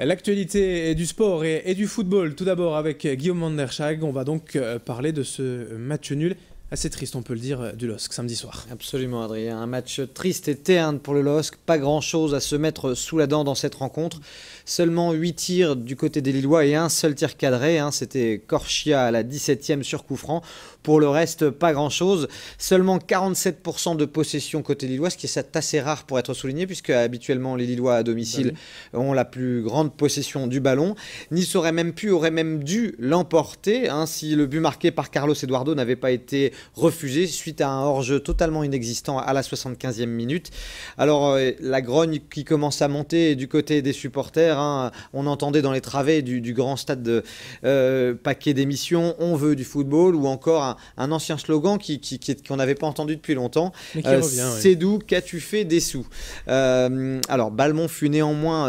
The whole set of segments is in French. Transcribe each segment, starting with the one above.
L'actualité du sport et, du football, tout d'abord avec Guillaume Manderschag. On va donc euh, parler de ce match nul assez triste, on peut le dire, du LOSC samedi soir. Absolument, Adrien. Un match triste et terne pour le LOSC. Pas grand-chose à se mettre sous la dent dans cette rencontre. Seulement 8 tirs du côté des Lillois et un seul tir cadré. Hein. C'était Corchia à la 17e sur coup franc. Pour le reste, pas grand-chose. Seulement 47% de possession côté Lillois, ce qui est assez rare pour être souligné, puisque habituellement les Lillois à domicile ont la plus grande possession du ballon. Nice aurait même pu, aurait même dû l'emporter hein, si le but marqué par Carlos Eduardo n'avait pas été refusé suite à un hors-jeu totalement inexistant à la 75e minute. Alors euh, la grogne qui commence à monter du côté des supporters, hein, on entendait dans les travées du, grand stade de euh, paquet d'émissions, on veut du football ou encore un, ancien slogan qui, qu'on n'avait pas entendu depuis longtemps. Euh, c'est doux, qu'as-tu fait des sous Alors Balmont fut néanmoins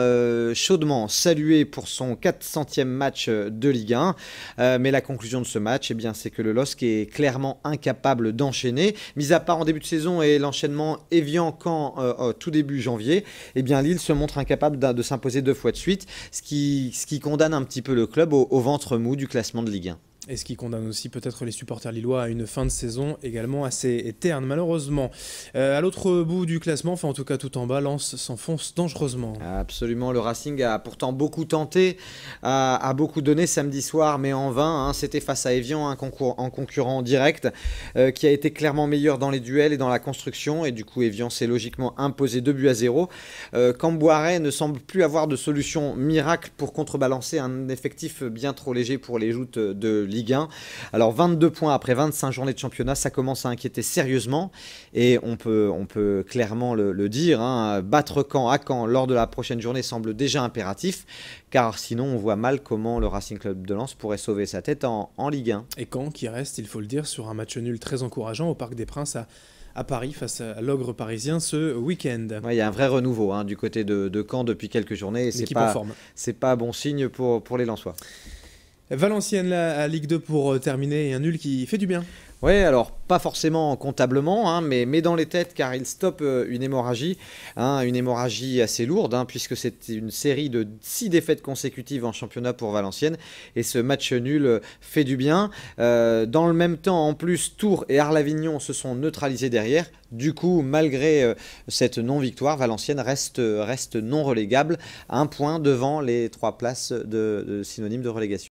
chaudement salué pour son 400e match de Ligue 1, mais la conclusion de ce match, eh bien, c'est que le LOSC est clairement incapable capable d'enchaîner. Mis à part en début de saison et l'enchaînement évian quand euh, tout début janvier, eh Lille se montre incapable de, s'imposer deux fois de suite, ce qui, ce qui condamne un petit peu le club au ventre mou du classement de Ligue 1. Et ce qui condamne aussi peut-être les supporters lillois à une fin de saison également assez terne, malheureusement. Euh, à l'autre bout du classement, enfin en tout cas tout en bas, Lens s'enfonce dangereusement. Absolument, le Racing a pourtant beaucoup tenté, a, beaucoup donné samedi soir, mais en vain. Hein. C'était face à Evian, un concours, en concurrent direct, euh, qui a été clairement meilleur dans les duels et dans la construction. Et du coup, Evian s'est logiquement imposé 2 buts à 0. Euh, ne semble plus avoir de solution miracle pour contrebalancer un effectif bien trop léger pour les joutes de Ligue alors 22 points après 25 journées de championnat, ça commence à inquiéter sérieusement et on peut, on peut clairement le, dire. Hein. battre Caen à Caen lors de la prochaine journée semble déjà impératif car sinon on voit mal comment le Racing Club de Lens pourrait sauver sa tête en, Ligue 1. Et Caen qui reste, il faut le dire, sur un match nul très encourageant au Parc des Princes à à Paris face à l'ogre parisien ce week-end. Il y a un vrai renouveau hein, du côté de, de, Caen depuis quelques journées et c'est pas, pas bon signe pour, pour les Lensois. Valenciennes, la Ligue 2 pour euh, terminer, un nul qui fait du bien. Oui, alors pas forcément comptablement, hein, mais, dans les têtes car il stoppe euh, une hémorragie, hein, une hémorragie assez lourde, hein, puisque c'est une série de six défaites consécutives en championnat pour Valenciennes, et ce match nul euh, fait du bien. dans le même temps, en plus, Tours et Arlavignon se sont neutralisés derrière. Du coup, malgré cette non-victoire, Valenciennes reste, non relégable, un point devant les trois places de, de synonymes de relégation.